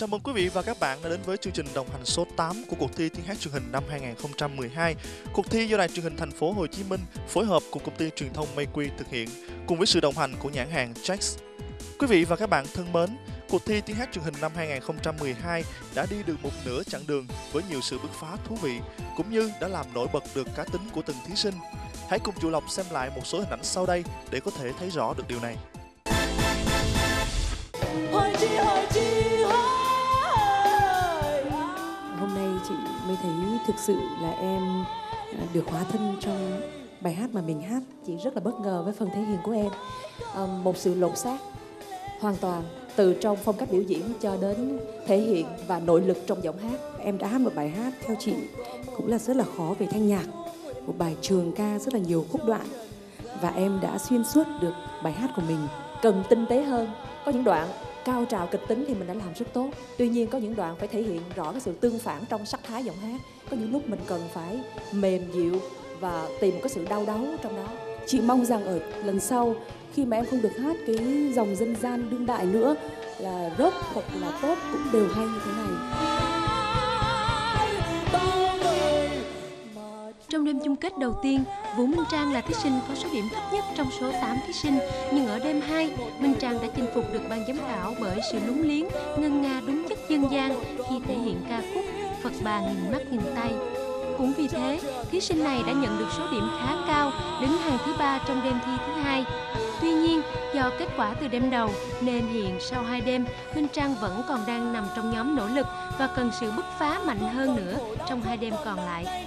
Chào mừng quý vị và các bạn đã đến với chương trình đồng hành số 8 của cuộc thi tiếng hát truyền hình năm 2012. Cuộc thi do Đài truyền hình thành phố Hồ Chí Minh phối hợp cùng công ty truyền thông Mayque thực hiện cùng với sự đồng hành của nhãn hàng Jax. Quý vị và các bạn thân mến, cuộc thi tiếng hát truyền hình năm 2012 đã đi được một nửa chặng đường với nhiều sự bứt phá thú vị cũng như đã làm nổi bật được cá tính của từng thí sinh. Hãy cùng Chủ lọc xem lại một số hình ảnh sau đây để có thể thấy rõ được điều này. Hồi chi hồi chi tôi thấy thực sự là em à, được hóa thân trong bài hát mà mình hát. Chị rất là bất ngờ với phần thể hiện của em. À, một sự lột xác hoàn toàn từ trong phong cách biểu diễn cho đến thể hiện và nội lực trong giọng hát. Em đã hát một bài hát theo chị cũng là rất là khó về thanh nhạc. Một bài trường ca rất là nhiều khúc đoạn và em đã xuyên suốt được bài hát của mình cần tinh tế hơn có những đoạn cao trào kịch tính thì mình đã làm rất tốt. Tuy nhiên có những đoạn phải thể hiện rõ cái sự tương phản trong sắc thái giọng hát. Có những lúc mình cần phải mềm dịu và tìm một cái sự đau đớn trong đó. Chị mong rằng ở lần sau, khi mà em không được hát cái dòng dân gian đương đại nữa, là rock hoặc là pop cũng đều hay như thế này. Chung kết đầu tiên, Vũ Minh Trang là thí sinh có số điểm thấp nhất trong số 8 thí sinh. Nhưng ở đêm 2, Minh Trang đã chinh phục được ban giám khảo bởi sự lúng liếng, ngân nga đúng chất dân gian khi thể hiện ca khúc Phật bà nghìn mắt nghìn tay. Cũng vì thế, thí sinh này đã nhận được số điểm khá cao, để do kết quả từ đêm đầu nên hiện sau hai đêm, Minh Trang vẫn còn đang nằm trong nhóm nỗ lực và cần sự bứt phá mạnh hơn nữa trong hai đêm còn lại.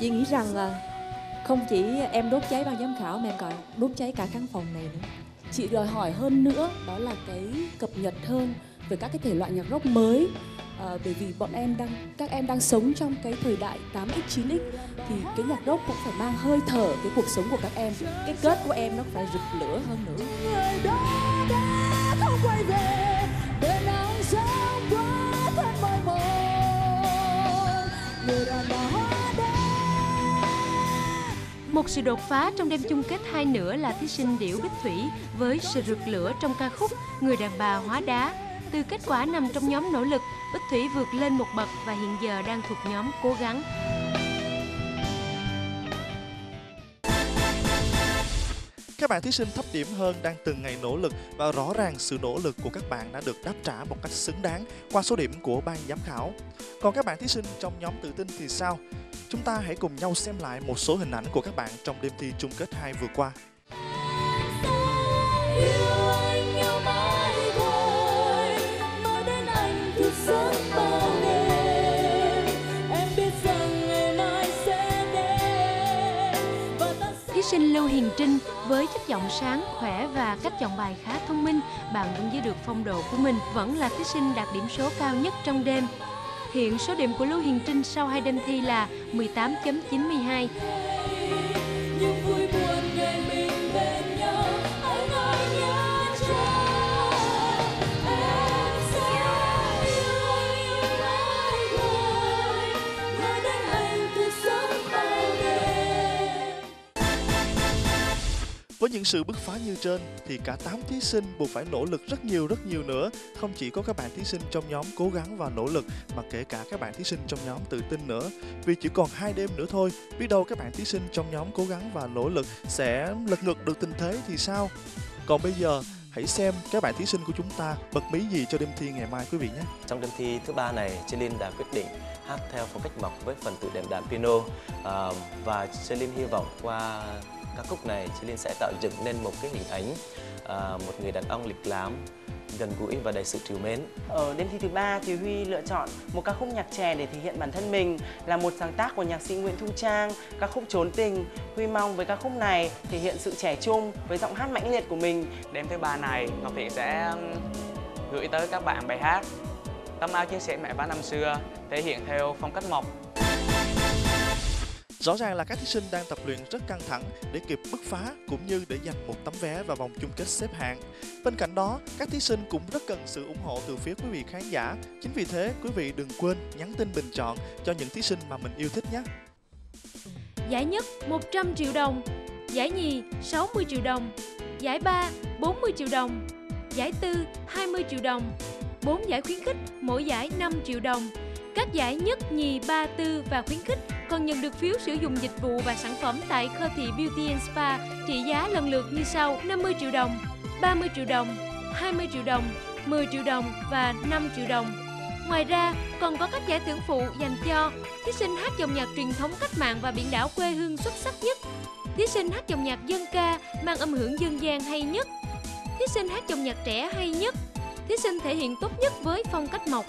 chị nghĩ rằng là không chỉ em đốt cháy ban giám khảo mà em còn đốt cháy cả căn phòng này nữa. Chị đòi hỏi hơn nữa đó là cái cập nhật hơn về các cái thể loại nhạc rock mới. À, bởi vì bọn em đang các em đang sống trong cái thời đại 8x 9x thì cái nhạc rock cũng phải mang hơi thở cái cuộc sống của các em. Cái kết của em nó phải rực lửa hơn nữa. Một sự đột phá trong đêm chung kết hai nữa là thí sinh Điểu Bích Thủy với sự rực lửa trong ca khúc Người đàn bà hóa đá. Từ kết quả nằm trong nhóm nỗ lực, Bích Thủy vượt lên một bậc và hiện giờ đang thuộc nhóm cố gắng. Các bạn thí sinh thấp điểm hơn đang từng ngày nỗ lực và rõ ràng sự nỗ lực của các bạn đã được đáp trả một cách xứng đáng qua số điểm của ban giám khảo. Còn các bạn thí sinh trong nhóm tự tin thì sao? Chúng ta hãy cùng nhau xem lại một số hình ảnh của các bạn trong đêm thi chung kết 2 vừa qua. Sinh Lưu Hiền Trinh với chất giọng sáng, khỏe và cách chọn bài khá thông minh, bạn vẫn giữ được phong độ của mình, vẫn là thí sinh đạt điểm số cao nhất trong đêm. Hiện số điểm của Lưu Hiền Trinh sau hai đêm thi là 18.92. những sự bứt phá như trên thì cả 8 thí sinh buộc phải nỗ lực rất nhiều rất nhiều nữa. Không chỉ có các bạn thí sinh trong nhóm cố gắng và nỗ lực mà kể cả các bạn thí sinh trong nhóm tự tin nữa. Vì chỉ còn hai đêm nữa thôi, biết đâu các bạn thí sinh trong nhóm cố gắng và nỗ lực sẽ lật ngược được tình thế thì sao? Còn bây giờ hãy xem các bạn thí sinh của chúng ta bật mí gì cho đêm thi ngày mai quý vị nhé. Trong đêm thi thứ ba này, Chilin đã quyết định hát theo phong cách mộc với phần tự đệm đàn piano à, và Celine hy vọng qua ca khúc này Celine sẽ tạo dựng nên một cái hình ảnh à, một người đàn ông lịch lãm gần gũi và đầy sự trìu mến. Ở đêm thi thứ ba thì Huy lựa chọn một ca khúc nhạc trẻ để thể hiện bản thân mình là một sáng tác của nhạc sĩ Nguyễn Thu Trang, ca khúc Trốn tình. Huy mong với ca khúc này thể hiện sự trẻ trung với giọng hát mãnh liệt của mình. Đêm thứ ba này, Ngọc Thiện sẽ gửi tới các bạn bài hát Tấm áo chia sẻ mẹ vá năm xưa thể hiện theo phong cách mộc Rõ ràng là các thí sinh đang tập luyện rất căng thẳng để kịp bứt phá cũng như để giành một tấm vé vào vòng chung kết xếp hạng. Bên cạnh đó, các thí sinh cũng rất cần sự ủng hộ từ phía quý vị khán giả. Chính vì thế, quý vị đừng quên nhắn tin bình chọn cho những thí sinh mà mình yêu thích nhé. Giải nhất 100 triệu đồng, giải nhì 60 triệu đồng, giải ba 40 triệu đồng, giải tư 20 triệu đồng, 4 giải khuyến khích, mỗi giải 5 triệu đồng. Các giải nhất, nhì, ba, tư và khuyến khích còn nhận được phiếu sử dụng dịch vụ và sản phẩm tại Khơ Thị Beauty and Spa trị giá lần lượt như sau 50 triệu đồng, 30 triệu đồng, 20 triệu đồng, 10 triệu đồng và 5 triệu đồng. Ngoài ra, còn có các giải thưởng phụ dành cho thí sinh hát dòng nhạc truyền thống cách mạng và biển đảo quê hương xuất sắc nhất, thí sinh hát dòng nhạc dân ca mang âm hưởng dân gian hay nhất, thí sinh hát dòng nhạc trẻ hay nhất, thí sinh thể hiện tốt nhất với phong cách mộc.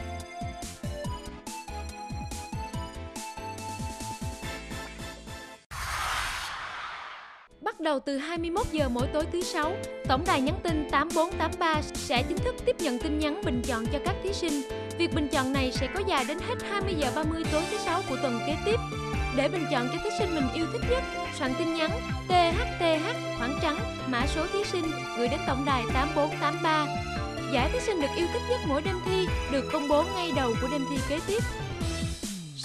Đầu từ 21 giờ mỗi tối thứ sáu, tổng đài nhắn tin 8483 sẽ chính thức tiếp nhận tin nhắn bình chọn cho các thí sinh. Việc bình chọn này sẽ có dài đến hết 20 giờ 30 tối thứ sáu của tuần kế tiếp. Để bình chọn cho thí sinh mình yêu thích nhất, soạn tin nhắn THTH khoảng trắng mã số thí sinh gửi đến tổng đài 8483. Giải thí sinh được yêu thích nhất mỗi đêm thi được công bố ngay đầu của đêm thi kế tiếp.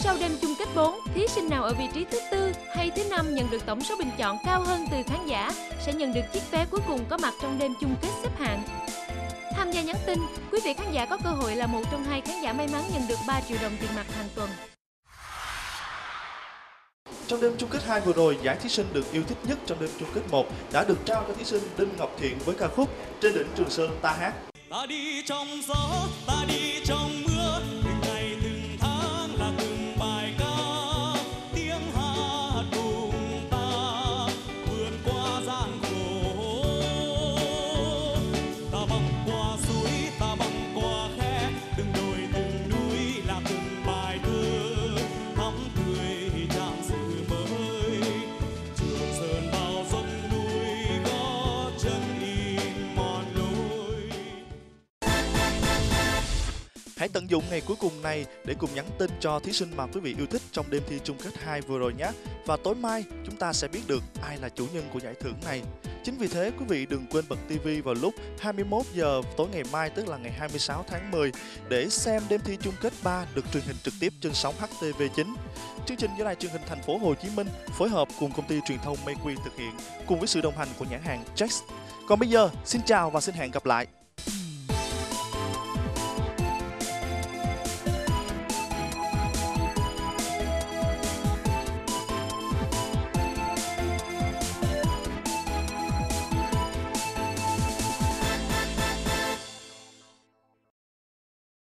Sau đêm chung kết 4, thí sinh nào ở vị trí thứ tư hay thứ năm nhận được tổng số bình chọn cao hơn từ khán giả sẽ nhận được chiếc vé cuối cùng có mặt trong đêm chung kết xếp hạng. Tham gia nhắn tin, quý vị khán giả có cơ hội là một trong hai khán giả may mắn nhận được 3 triệu đồng tiền mặt hàng tuần. Trong đêm chung kết 2 vừa rồi, giải thí sinh được yêu thích nhất trong đêm chung kết 1 đã được trao cho thí sinh Đinh Ngọc Thiện với ca khúc Trên đỉnh Trường Sơn ta hát. ta đi trong gió ta đi trong Hãy tận dụng ngày cuối cùng này để cùng nhắn tin cho thí sinh mà quý vị yêu thích trong đêm thi chung kết 2 vừa rồi nhé. Và tối mai chúng ta sẽ biết được ai là chủ nhân của giải thưởng này. Chính vì thế quý vị đừng quên bật TV vào lúc 21 giờ tối ngày mai tức là ngày 26 tháng 10 để xem đêm thi chung kết 3 được truyền hình trực tiếp trên sóng HTV9. Chương trình do đài truyền hình thành phố Hồ Chí Minh phối hợp cùng công ty truyền thông Mayqui thực hiện cùng với sự đồng hành của nhãn hàng Jax. Còn bây giờ, xin chào và xin hẹn gặp lại.